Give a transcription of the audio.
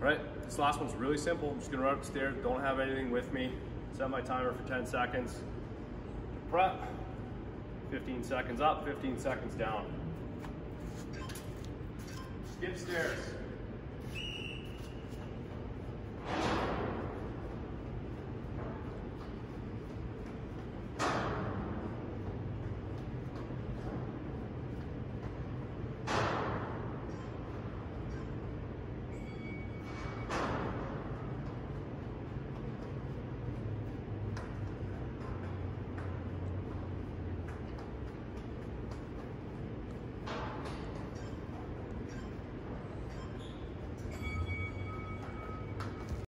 All right, this last one's really simple. I'm just gonna run upstairs. don't have anything with me. Set my timer for 10 seconds. Prep, 15 seconds up, 15 seconds down. Skip stairs.